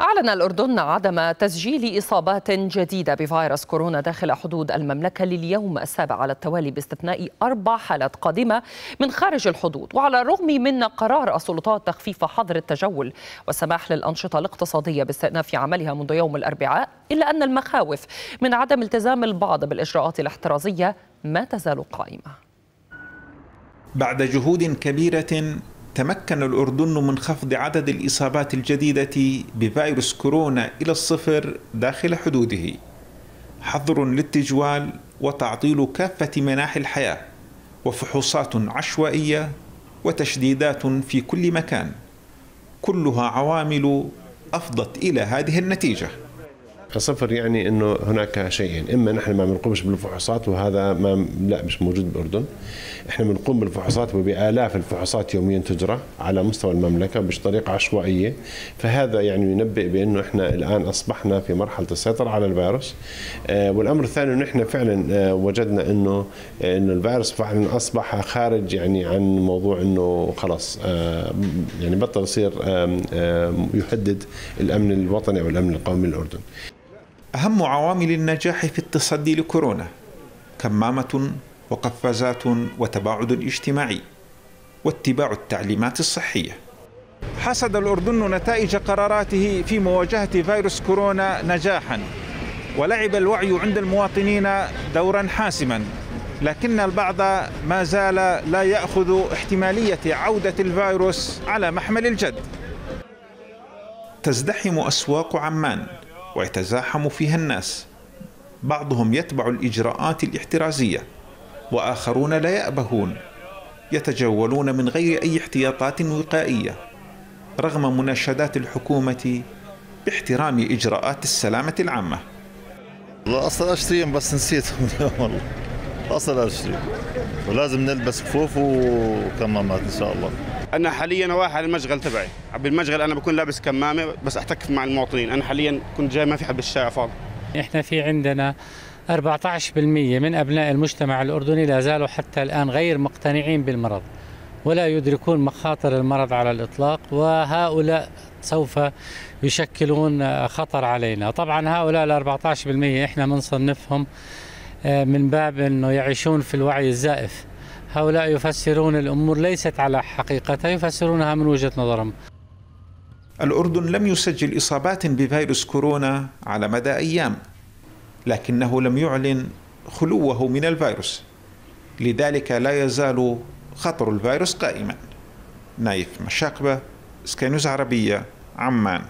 أعلن الأردن عدم تسجيل إصابات جديدة بفيروس كورونا داخل حدود المملكة لليوم السابع على التوالي باستثناء أربع حالات قادمة من خارج الحدود. وعلى الرغم من قرار السلطات تخفيف حظر التجول والسماح للأنشطة الاقتصادية باستئناف عملها منذ يوم الأربعاء إلا أن المخاوف من عدم التزام البعض بالإجراءات الاحترازية ما تزال قائمة. بعد جهود كبيرة تمكن الأردن من خفض عدد الإصابات الجديدة بفيروس كورونا إلى الصفر داخل حدوده. حظر للتجوال وتعطيل كافة مناحي الحياة وفحوصات عشوائية وتشديدات في كل مكان. كلها عوامل أفضت إلى هذه النتيجة. صفر يعني إنه هناك شيئين. إما نحن ما بنقومش بالفحوصات وهذا ما لا مش موجود بالاردن إحنا بنقوم بالفحوصات وبآلاف الفحوصات يوميا تجرى على مستوى المملكة بطريقة عشوائية. فهذا يعني ينبئ بأنه إحنا الآن أصبحنا في مرحلة السيطرة على الفيروس. آه والأمر الثاني إنه إحنا فعلا آه وجدنا إنه آه إنه الفيروس فعلا أصبح خارج يعني عن موضوع إنه خلاص يعني بطل يصير يهدد الأمن الوطني أو الأمن القومي للأردن. أهم عوامل النجاح في التصدي لكورونا كمامة وقفازات وتباعد اجتماعي واتباع التعليمات الصحية. حصد الأردن نتائج قراراته في مواجهة فيروس كورونا نجاحا ولعب الوعي عند المواطنين دورا حاسما. لكن البعض ما زال لا يأخذ احتمالية عودة الفيروس على محمل الجد. تزدحم أسواق عمان. ويتزاحم فيها الناس. بعضهم يتبع الإجراءات الاحترازية وآخرون لا يأبهون يتجولون من غير أي احتياطات وقائية. رغم مناشدات الحكومة باحترام إجراءات السلامة العامة. والله أصلا أشتريهم بس نسيتهم والله أصلا أشتري. ولازم نلبس كفوف وكمامات إن شاء الله. أنا حاليا واحد على المشغل تبعي. بالمشغل أنا بكون لابس كمامة بس احتك مع المواطنين. أنا حاليا كنت جاي ما في حد بالشارع فاضي. إحنا في عندنا 14% من أبناء المجتمع الأردني لا زالوا حتى الآن غير مقتنعين بالمرض ولا يدركون مخاطر المرض على الإطلاق وهؤلاء سوف يشكلون خطر علينا. طبعا هؤلاء ال 14% إحنا بنصنفهم من باب إنه يعيشون في الوعي الزائف هؤلاء يفسرون الأمور ليست على حقيقتها يفسرونها من وجهة نظرهم. الأردن لم يسجل إصابات بفيروس كورونا على مدى أيام لكنه لم يعلن خلوه من الفيروس لذلك لا يزال خطر الفيروس قائما. نايف مشاقبة سكاي نيوز عربية عمان